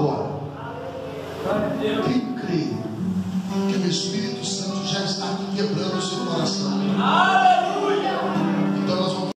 agora. Quem crê que o Espírito Santo já está aqui quebrando o seu coração?